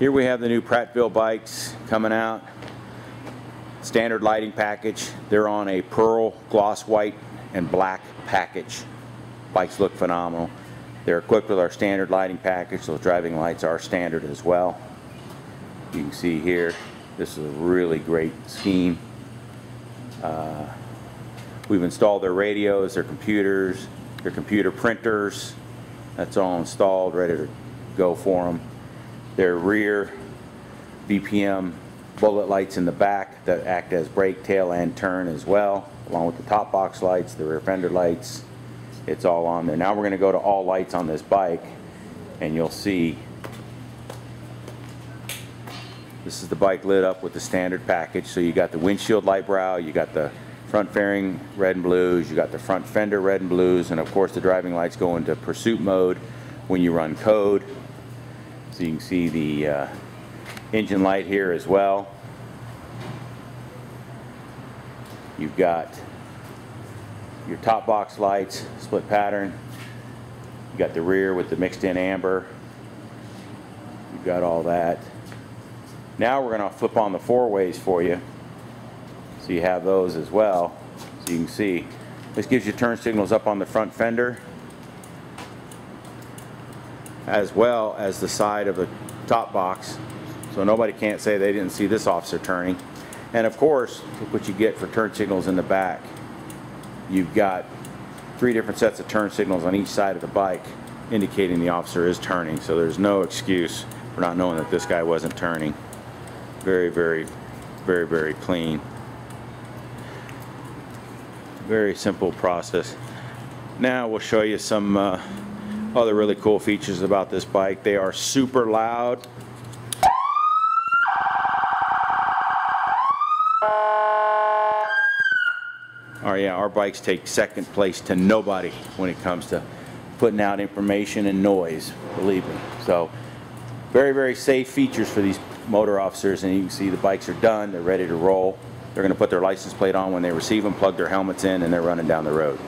Here we have the new Prattville bikes coming out. Standard lighting package. They're on a pearl gloss white and black package. Bikes look phenomenal. They're equipped with our standard lighting package. Those driving lights are standard as well. You can see here, this is a really great scheme. Uh, we've installed their radios, their computers, their computer printers. That's all installed, ready to go for them their rear VPM bullet lights in the back that act as brake, tail, and turn as well, along with the top box lights, the rear fender lights. It's all on there. Now we're going to go to all lights on this bike, and you'll see this is the bike lit up with the standard package. So you got the windshield light brow, you got the front fairing red and blues, you got the front fender red and blues, and of course the driving lights go into pursuit mode when you run code. So you can see the uh, engine light here as well. You've got your top box lights, split pattern. You got the rear with the mixed in amber. You've got all that. Now we're going to flip on the four ways for you. So you have those as well. So you can see this gives you turn signals up on the front fender as well as the side of the top box so nobody can't say they didn't see this officer turning. And of course look what you get for turn signals in the back. You've got three different sets of turn signals on each side of the bike indicating the officer is turning so there's no excuse for not knowing that this guy wasn't turning. Very very very very clean. Very simple process. Now we'll show you some uh, other really cool features about this bike. They are super loud. Oh yeah, our bikes take second place to nobody when it comes to putting out information and noise, believe me. So very, very safe features for these motor officers and you can see the bikes are done, they're ready to roll. They're going to put their license plate on when they receive them, plug their helmets in, and they're running down the road.